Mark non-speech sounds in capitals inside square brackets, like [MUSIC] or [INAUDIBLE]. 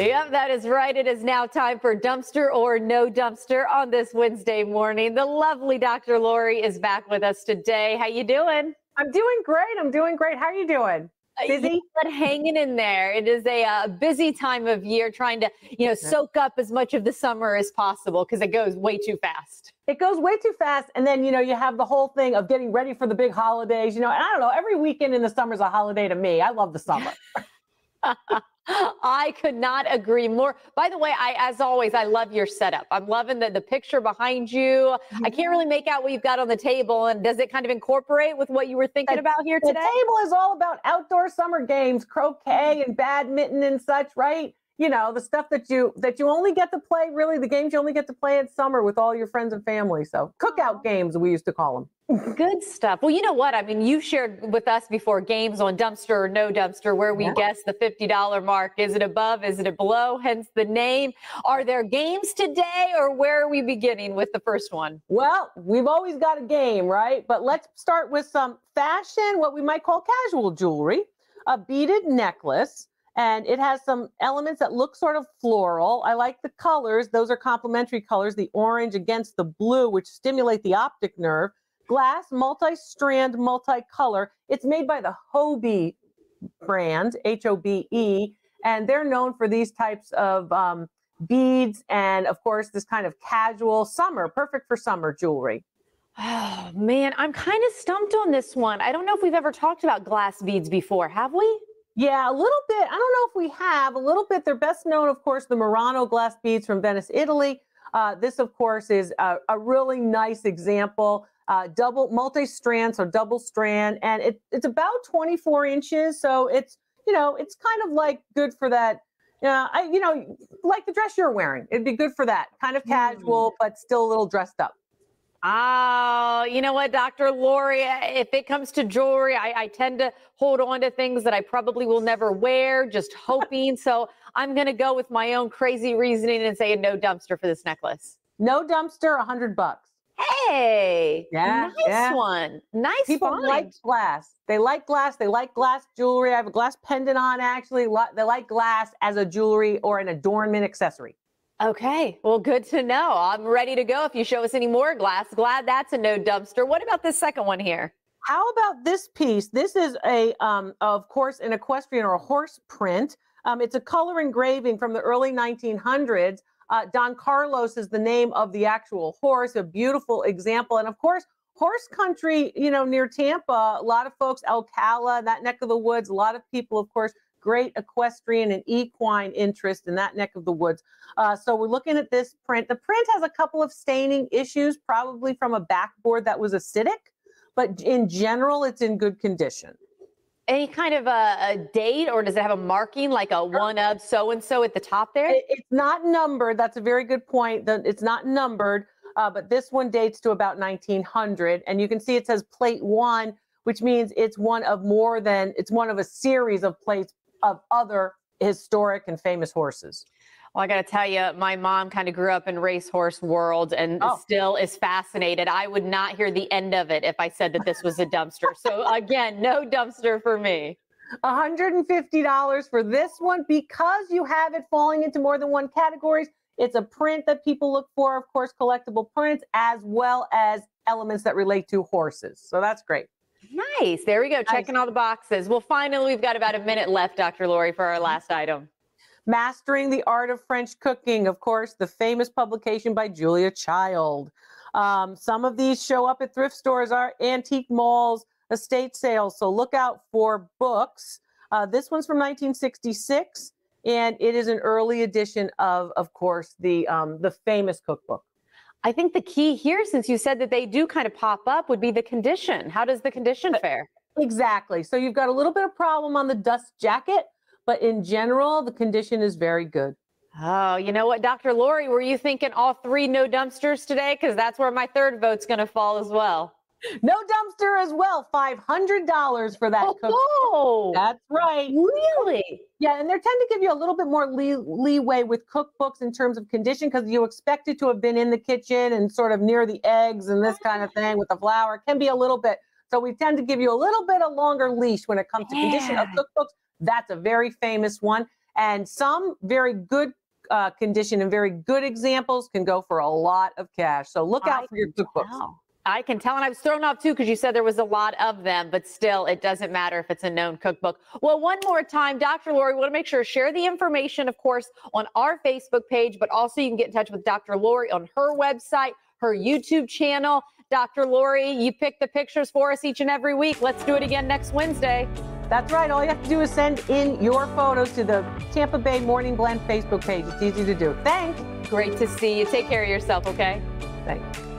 Yep, that is right. It is now time for dumpster or no dumpster on this Wednesday morning. The lovely Dr. Lori is back with us today. How you doing? I'm doing great. I'm doing great. How are you doing? Uh, busy, but hanging in there. It is a uh, busy time of year, trying to you know soak up as much of the summer as possible because it goes way too fast. It goes way too fast, and then you know you have the whole thing of getting ready for the big holidays. You know, and I don't know. Every weekend in the summer is a holiday to me. I love the summer. [LAUGHS] I could not agree more. By the way, I, as always, I love your setup. I'm loving the, the picture behind you. Mm-hmm. I can't really make out what you've got on the table. And does it kind of incorporate with what you were thinking the, about here today? The table is all about outdoor summer games, croquet and badminton and such, right? You know the stuff that you that you only get to play really the games you only get to play in summer with all your friends and family. So cookout games we used to call them good stuff. Well you know what? I mean you shared with us before games on dumpster or no dumpster where we yeah. guess the $50 mark. Is it above? Is it below? Hence the name. Are there games today or where are we beginning with the first one? Well we've always got a game right? But let's start with some fashion what we might call casual jewelry a beaded necklace and it has some elements that look sort of floral. I like the colors. Those are complementary colors, the orange against the blue, which stimulate the optic nerve. Glass, multi-strand, multi-color. It's made by the Hobe brand, H-O-B-E, and they're known for these types of um, beads and, of course, this kind of casual summer, perfect for summer jewelry. Oh, man, I'm kind of stumped on this one. I don't know if we've ever talked about glass beads before, have we? Yeah, a little bit. I don't know if we have a little bit. They're best known, of course, the Murano glass beads from Venice, Italy. Uh, this, of course, is a, a really nice example. Uh, double multi-strand, so double strand, and it, it's about 24 inches. So it's you know it's kind of like good for that. Yeah, I you know like the dress you're wearing. It'd be good for that kind of casual, mm. but still a little dressed up. Oh, you know what, Dr. Lori, if it comes to jewelry, I, I, tend to hold on to things that I probably will never wear, just hoping. so I'm going to go with my own crazy reasoning and say a no dumpster for this necklace. No dumpster, a hundred bucks. Hey, yeah, nice yeah. one. Nice. People find. like glass. They like glass. They like glass jewelry. I have a glass pendant on. Actually, they like glass as a jewelry or an adornment accessory. Okay, well, good to know. I'm ready to go if you show us any more glass. Glad that's a no dumpster. What about this second one here? How about this piece? This is a, um, of course, an equestrian or a horse print. Um, it's a color engraving from the early 1900s. Uh, Don Carlos is the name of the actual horse, a beautiful example. And of course, horse country, you know, near Tampa, a lot of folks, Ocala, that neck of the woods, a lot of people, of course, great equestrian and equine interest in that neck of the woods. Uh, so we're looking at this print. The print has a couple of staining issues, probably from a backboard that was acidic, but in general, it's in good condition. Any kind of a, a date, or does it have a marking like a one of so and so at the top there? It, it's not numbered. That's a very good point. That it's not numbered, uh, but this one dates to about 1900, and you can see it says plate one, which means it's one of more than it's one of a series of plates of other historic and famous horses. Well, I got to tell you, my mom kind of grew up in racehorse world and oh. still is fascinated. I would not hear the end of it if I said that this was a dumpster. so [LAUGHS] again, no dumpster for me. $150 for this one because you have it falling into more than one categories. It's a print that people look for, of course, collectible prints, as well as elements that relate to horses. So that's great. Nice. There we go. Checking all the boxes. Well, finally, we've got about a minute left, Dr. Lori, for our last item. Mastering the Art of French Cooking, of course, the famous publication by Julia Child. Um, some of these show up at thrift stores, our antique malls, estate sales. So look out for books. Uh, this one's from 1966, and it is an early edition of, of course, the um, the famous cookbook. I think the key here, since you said that they do kind of pop up, would be the condition. How does the condition fare? Exactly. So you've got a little bit of problem on the dust jacket, but in general, the condition is very good. Oh, you know what, Dr. Lori, were you thinking all three no dumpsters today? Because that's where my third vote's going to fall as well. No dumpster as well. $500 for that oh, That's right. Really? Yeah, and they tend to give you a little bit more lee- leeway with cookbooks in terms of condition because you expect it to have been in the kitchen and sort of near the eggs and this kind of thing with the flour. It can be a little bit. So we tend to give you a little bit of longer leash when it comes to yeah. condition of cookbooks. That's a very famous one. And some very good uh, condition and very good examples can go for a lot of cash. So look out I for your cookbooks. I can tell, and I was thrown off too because you said there was a lot of them, but still, it doesn't matter if it's a known cookbook. Well, one more time, Dr. Lori, we want to make sure share the information, of course, on our Facebook page, but also you can get in touch with Dr. Lori on her website, her YouTube channel. Dr. Lori, you pick the pictures for us each and every week. Let's do it again next Wednesday. That's right. All you have to do is send in your photos to the Tampa Bay Morning Blend Facebook page. It's easy to do. Thanks. Great to see you. Take care of yourself, okay? Thanks.